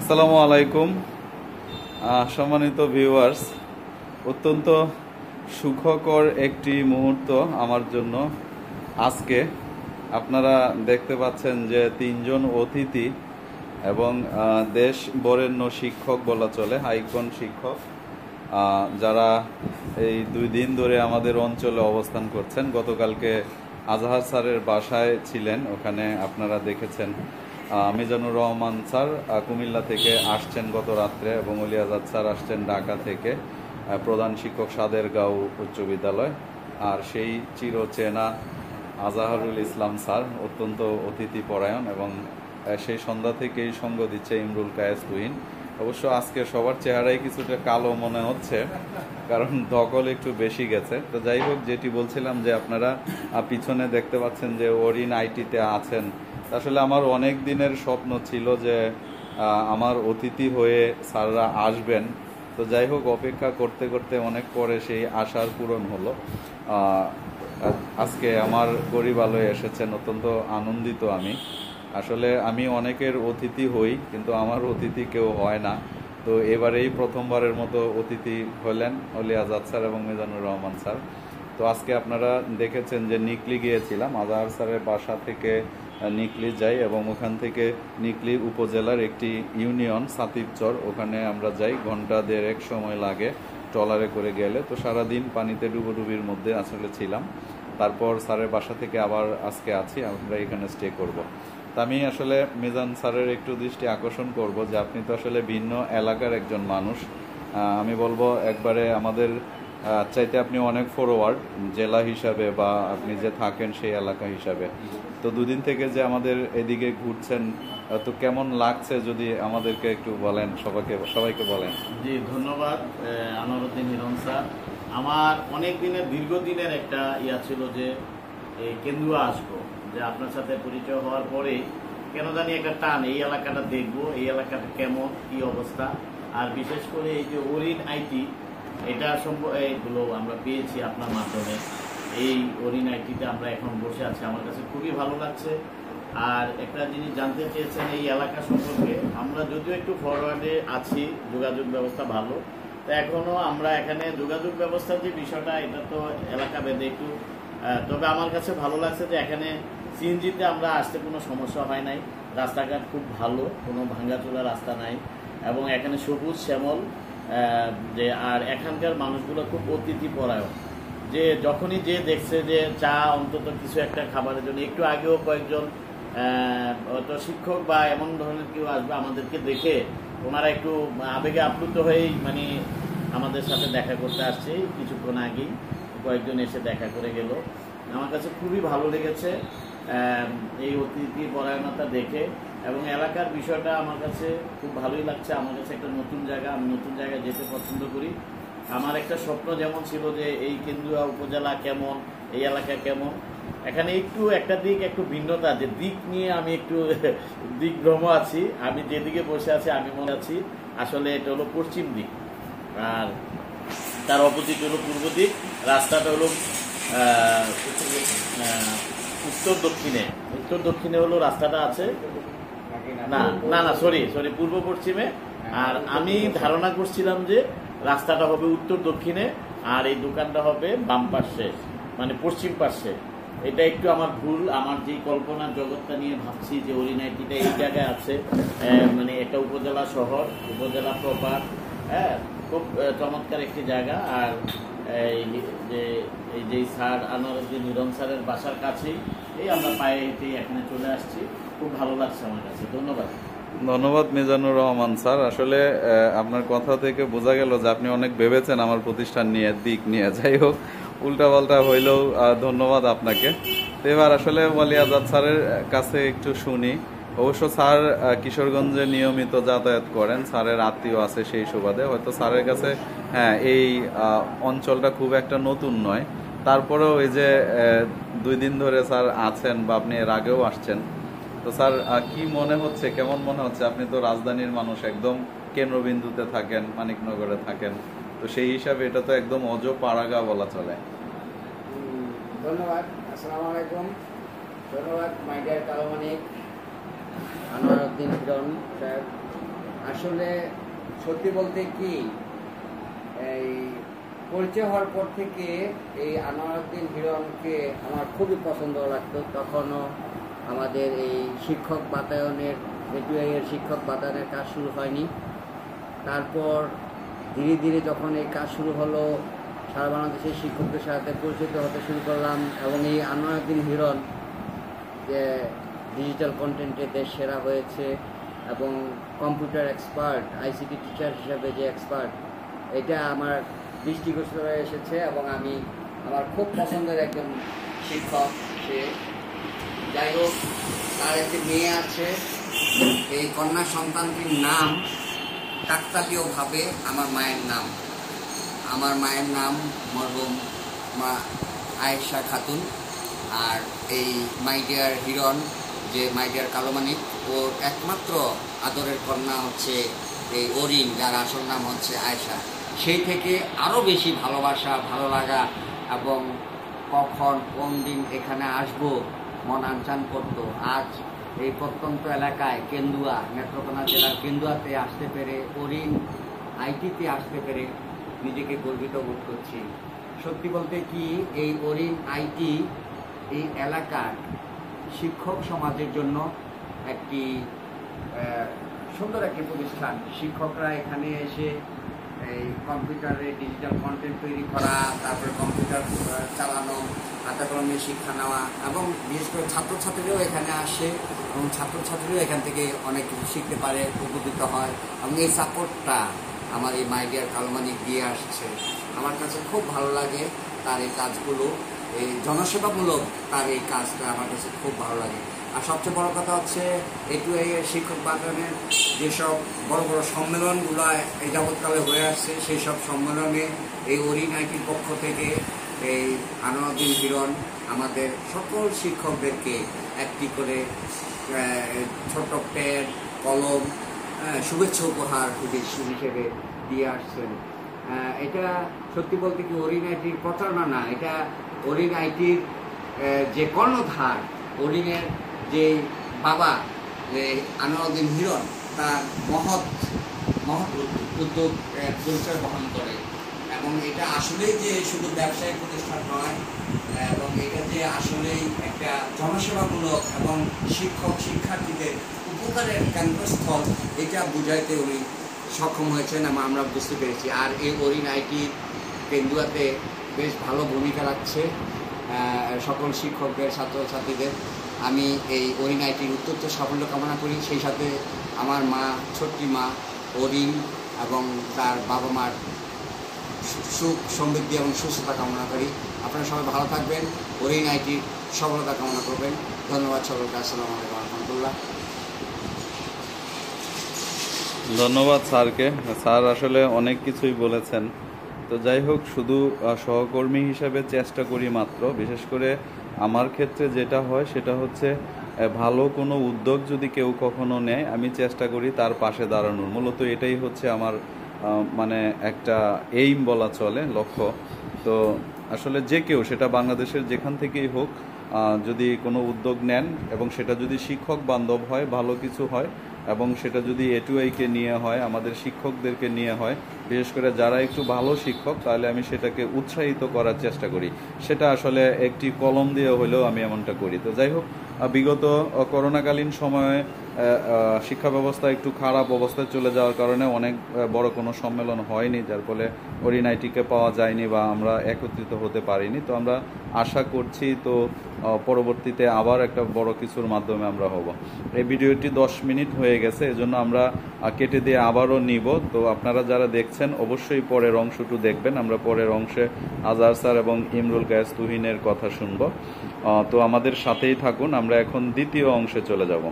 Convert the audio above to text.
আসসালামু আলাইকুম। সম্মানিত ভিউয়ার্স অত্যন্ত সুখকর একটি মুহূর্ত আমার জন্য আজকে। আপনারা দেখতে পাচ্ছেন যে তিনজন অতিথি এবং দেশ বরেণ্য শিক্ষক বলা চলে, হাইকন শিক্ষক যারা এই দুই দিন ধরে আমাদের অঞ্চলে অবস্থান করছেন। গতকালকে আজহার স্যারের বাসায় ছিলেন। ওখানে আপনারা দেখেছেন মিজানুর রহমান স্যার কুমিল্লা থেকে আসছেন গত রাত্রে এবং অলি আজাদ স্যার আসছেন ঢাকা থেকে প্রধান শিক্ষক সাদের গাঁও উচ্চ বিদ্যালয়। আর সেই চিরচেনা আজাহারুল ইসলাম স্যার অত্যন্ত অতিথি পরায়ণ এবং সেই সন্ধ্যা থেকেই সঙ্গ দিচ্ছে ইমরুল কায়েস তুহিন। অবশ্য আজকে সবার চেহারাই কিছুটা কালো মনে হচ্ছে, কারণ ধকল একটু বেশি গেছে। তো যাই হোক, যেটি বলছিলাম যে আপনারা পিছনে দেখতে পাচ্ছেন যে ওরিন আইটিতে আছেন। আসলে আমার অনেক দিনের স্বপ্ন ছিল যে আমার অতিথি হয়ে স্যাররা আসবেন। তো যাই হোক, অপেক্ষা করতে করতে অনেক পরে সেই আশার পূরণ হলো। আজকে আমার গরিব আলোয় এসেছেন, অত্যন্ত আনন্দিত আমি। আসলে আমি অনেকের অতিথি হই, কিন্তু আমার অতিথি কেউ হয় না। তো এবারেই প্রথমবারের মতো অতিথি হলেন অলি আজাদ স্যার এবং মিজানুর রহমান স্যার। তো আজকে আপনারা দেখেছেন যে নিকলি গিয়েছিলাম। আজাহার স্যারের বাসা থেকে নিকলি যাই এবং ওখান থেকে নিকলি উপজেলার একটি ইউনিয়ন সাতিবচর ওখানে আমরা যাই, ঘণ্টা দেড়েক সময় লাগে ট্রলারে করে গেলে। তো সারাদিন পানিতে ডুবোডুবির মধ্যে আসলে ছিলাম। তারপর স্যারের বাসা থেকে আবার আজকে আছি, আমরা এখানে স্টে করব। আমি আসলে মিজান স্যারের একটু দৃষ্টি আকর্ষণ করব যে আপনি তো আসলে ভিন্ন এলাকার একজন মানুষ। আমি বলব একবারে আমাদের চাইতে আপনি অনেক ফরওয়ার্ড জেলা হিসাবে বা আপনি যে থাকেন সেই এলাকা হিসাবে। তো দুদিন থেকে যে আমাদের এদিকে ঘুরছেন তো কেমন লাগছে যদি আমাদেরকে একটু বলেন সবাইকে সবাইকে বলেন? জি ধন্যবাদ আহ, আনোয়ারুদ্দিন হিরণ স্যার। আমার অনেক দিনের দীর্ঘদিনের একটা ইয়া ছিল যে কেন্দুয়া আসব। যে আপনার সাথে পরিচয় হওয়ার পরে কেন জানি একটা টান, এই এলাকাটা দেখব, এই এলাকাটা কেমন, কি অবস্থা? আর বিশেষ করে এই যে ওরিন আইটি, এটা এইগুলো আমরা পেয়েছি আপনার মাধ্যমে। এই ওরিন আইটিতে আমরা এখন বসে আছি। আমার কাছে খুবই ভালো লাগছে। আর একটা জিনিস জানতে চেয়েছেন এই এলাকা সম্পর্কে, আমরা যদিও একটু ফরওয়ার্ডে আছি, যোগাযোগ ব্যবস্থা ভালো, তো এখনও আমরা এখানে যোগাযোগ ব্যবস্থার যে বিষয়টা, এটা তো এলাকা ভেদে একটু তবে আমার কাছে ভালো লাগছে যে এখানে সিএনজিতে আমরা আসতে কোনো সমস্যা হয় নাই। রাস্তাঘাট খুব ভালো, কোনো ভাঙ্গাচোলা রাস্তা নাই। এবং এখানে সবুজ শ্যামল যে আর এখানকার মানুষগুলো খুব অতিথি পরায়ণ। যে যখনই যে দেখছে যে চা অন্তত কিছু একটা খাবারের জন্য, একটু আগেও কয়েকজন হয়তো শিক্ষক বা এমন ধরনের কেউ আসবে আমাদেরকে দেখে, ওনারা একটু আবেগে আপ্লুত হয়েই মানে আমাদের সাথে দেখা করতে আসছে। কিছুক্ষণ আগেই কয়েকজন এসে দেখা করে গেল। আমার কাছে খুবই ভালো লেগেছে। এই অতিথি পরায়ণতা দেখে এবং এলাকার বিষয়টা আমার কাছে খুব ভালোই লাগছে। আমার কাছে একটা নতুন জায়গা, আমি নতুন জায়গায় যেতে পছন্দ করি। আমার একটা স্বপ্ন যেমন ছিল যে এই কেন্দুয়া উপজেলা কেমন, এই এলাকা কেমন। এখানে একটু একটা দিক, একটু ভিন্নতা যে দিক নিয়ে আমি একটু দিক ভ্রম আছি। আমি যেদিকে বসে আছি, আমি মনে আছি, আসলে এটা হলো পশ্চিম দিক। আর তার অপোজিট হলো পূর্ব দিক, রাস্তাটা হলো উত্তর দক্ষিণে। উত্তর দক্ষিণে হলো রাস্তাটা আছে। না না না সরি সরি পূর্ব পশ্চিমে। আর আমি ধারণা করছিলাম যে রাস্তাটা হবে উত্তর দক্ষিণে আর এই দোকানটা হবে বাম পাশে মানে পশ্চিম পাশে। এটা একটু আমার ভুল, আমার যে কল্পনা জগৎটা নিয়ে ভাবছি যে অরিনাইটিটা এই জায়গায় আছে মানে এটা উপজেলা শহর, উপজেলা প্রপার হ্যাঁ খুব চমৎকার একটি জায়গা। আর এই যে যে স্যার আনোয়ারুদ্দিন নিরম স্যারের বাসার কাছেই, এই আমরা পায়ে হেঁটে এখানে চলে আসছি। খুব ভালো লাগছে আমার কাছে। ধন্যবাদ। ধন্যবাদ মিজানুর রহমান স্যার। আসলে আপনার কথা থেকে বোঝা গেল যে আপনি অনেক ভেবেছেন আমার প্রতিষ্ঠান নিয়ে, দিক নিয়ে। যাই হোক, উল্টাপাল্টা হইলেও ধন্যবাদ আপনাকে। এবার আসলে ওয়ালি আজাদ স্যারের কাছে একটু শুনি। অবশ্য স্যার কিশোরগঞ্জে নিয়মিত যাতায়াত করেন। স্যারের আত্মীয় আছে সেই সুবাদে। হয়তো স্যারের কাছে হ্যাঁ এই অঞ্চলটা খুব একটা নতুন নয়। তারপরেও এই যে দুই দিন ধরে স্যার আছেন বা আপনি এর আগেও আসছেন, তো স্যার কি মনে হচ্ছে, কেমন মনে হচ্ছে? আপনি তো রাজধানীর মানুষ, একদম কেন্দ্রবিন্দুতে থাকেন, মানিকনগরে থাকেন, তো সেই হিসাবে এটা তো একদম অজ পাড়াগা বলা চলে। ধন্যবাদ আসলে সত্যি বলতে কি, এই পরিচয় হওয়ার পর থেকে এই আনোয়ারউদ্দিন হিরণকে আমার খুবই পছন্দ লাগতো। তখনও আমাদের এই শিক্ষক বাতায়নের, এর শিক্ষক বাতায়নের কাজ শুরু হয়নি। তারপর ধীরে ধীরে যখন এই কাজ শুরু হলো, সারা বাংলাদেশের শিক্ষকদের সাথে পরিচিত হতে শুরু করলাম এবং এই আনোয়ারউদ্দিন হিরণ যে ডিজিটাল কন্টেন্টে দেশ সেরা হয়েছে এবং কম্পিউটার এক্সপার্ট আইসিটি টিচার হিসাবে যে এক্সপার্ট এটা আমার দৃষ্টিগোচরে এসেছে এবং আমি আমার খুব পছন্দের একজন শিক্ষক সে। যাই হোক, তার একটি মেয়ে আছে। এই কন্যা সন্তানটির নাম কাকতালীয়ভাবে আমার মায়ের নাম। আমার মায়ের নাম মরহুম মা আয়েশা খাতুন। আর এই মাই ডিয়ার হিরণ, যে মাই ডিয়ার কালোমানিক ওর একমাত্র আদরের কন্যা হচ্ছে এই অরিন, যার আসল নাম হচ্ছে আয়েশা। সেই থেকে আরও বেশি ভালোবাসা ভালো লাগা এবং কখন কোন দিন এখানে আসব মন আনচান করতো আজ এই প্রত্যন্ত এলাকায় কেন্দুয়া, নেত্রকোনা জেলার কেন্দুয়াতে আসতে পেরে, অরিন আইটিতে আসতে পেরে নিজেকে গর্বিত বোধ করছি। সত্যি বলতে কি, এই অরিন আইটি এই এলাকার শিক্ষক সমাজের জন্য একটি সুন্দর একটি প্রতিষ্ঠান। শিক্ষকরা এখানে এসে এই কম্পিউটারে ডিজিটাল কন্টেন্ট তৈরি করা, তারপরে কম্পিউটার চালানো হাতে কলমে শিক্ষা নেওয়া এবং বিশেষ করে ছাত্রছাত্রীরাও এখানে আসে এবং ছাত্রছাত্রীরাও এখান থেকে অনেক কিছু শিখতে পারে, উপকৃত হয় এবং এই সাপোর্টটা আমার এই মাইডিয়ার কালমানিক দিয়ে আসছে। আমার কাছে খুব ভালো লাগে তার এই কাজগুলো। এই জনসেবামূলক তার এই কাজটা আমার কাছে খুব ভালো লাগে। আর সবচেয়ে বড় কথা হচ্ছে এটু এর শিক্ষক বাগানের যেসব বড় বড় সম্মেলনগুলো এই যাবৎকালে হয়ে আসছে সেই সব সম্মেলনে এই অরিন আইটির পক্ষ থেকে এই আনোয়াদিন হিরণ আমাদের সকল শিক্ষকদেরকে একটি করে ছোট পেন, কলম শুভেচ্ছা উপহার হিসেবে- দিয়ে আসছেন। এটা সত্যি বলতে কি অরিন আইটির প্রচারণা না, এটা অরিন আইটির যে কর্ণধার, অরিনের যে বাবা, যে আনোয়ারুদ্দিন হিরণ, তার মহৎ মহৎ উদ্যোগ পরিচয় বহন করে। এবং এটা আসলেই যে শুধু ব্যবসায়িক প্রতিষ্ঠান নয়, এবং এটা যে আসলেই একটা জনসেবামূলক এবং শিক্ষক, শিক্ষার্থীদের উপকারের কেন্দ্রস্থল, এটা বুঝাইতে উনি সক্ষম হয়েছেন আমরা বুঝতে পেরেছি। আর এই অরিন আইটি কেন্দুয়াতে বেশ ভালো ভূমিকা রাখছে সকল শিক্ষকদের, ছাত্রছাত্রীদের। আমি এই অরিন আইটির উত্তর সাফল্য কামনা করি। সেই সাথে আমার মা, ছোট্টি মা, অরিন এবং তার বাবা মার সুখ, সমৃদ্ধি এবং সুস্থতা কামনা করি। আপনারা সবাই ভালো থাকবেন অরিন আইটির সফলতা কামনা করবেন। ধন্যবাদ সকলকে আসসালামু আলাইকুম রহমতুল্লাহ। ধন্যবাদ স্যারকে। স্যার আসলে অনেক কিছুই বলেছেন। তো যাই হোক, শুধু সহকর্মী হিসেবে চেষ্টা করি মাত্র। বিশেষ করে আমার ক্ষেত্রে যেটা হয়, সেটা হচ্ছে ভালো কোনো উদ্যোগ যদি কেউ কখনো নেয়, আমি চেষ্টা করি তার পাশে দাঁড়ানোর। মূলত এটাই হচ্ছে আমার মানে একটা এইম বলা চলে, লক্ষ্য। তো আসলে যে কেউ, সেটা বাংলাদেশের যেখান থেকেই হোক যদি কোনো উদ্যোগ নেন এবং সেটা যদি শিক্ষক বান্ধব হয়, ভালো কিছু হয় এবং সেটা যদি এটুআইকে নিয়ে হয়, আমাদের শিক্ষকদেরকে নিয়ে হয়, বিশেষ করে যারা একটু ভালো শিক্ষক, তাহলে আমি সেটাকে উৎসাহিত করার চেষ্টা করি। সেটা আসলে একটি কলম দিয়ে হলেও আমি এমনটা করি। তো যাই হোক বিগত করোনাকালীন সময়ে শিক্ষা ব্যবস্থা একটু খারাপ অবস্থায় চলে যাওয়ার কারণে অনেক বড় কোনো সম্মেলন হয়নি, যার ফলে অরিনাইটিকে পাওয়া যায়নি বা আমরা একত্রিত হতে পারিনি। তো আমরা আশা করছি তো পরবর্তীতে আবার একটা বড় কিছুর মাধ্যমে আমরা হব। এই ভিডিওটি দশ মিনিট হয়ে গেছে, এজন্য আমরা কেটে দিয়ে আবারও নিব। তো আপনারা যারা দেখছেন, অবশ্যই পরের অংশটু দেখবেন। আমরা পরের অংশে আজহার স্যার এবং ইমরুল গায়েস তুহিনের কথা শুনব। তো আমাদের সাথেই থাকুন, আমরা এখন দ্বিতীয় অংশে চলে যাব।